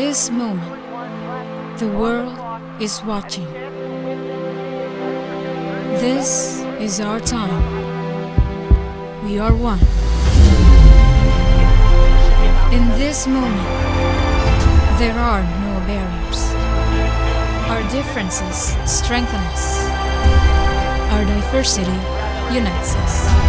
this moment, the world is watching. This is our time. We are one. In this moment, there are no barriers. Our differences strengthen us. Our diversity unites us.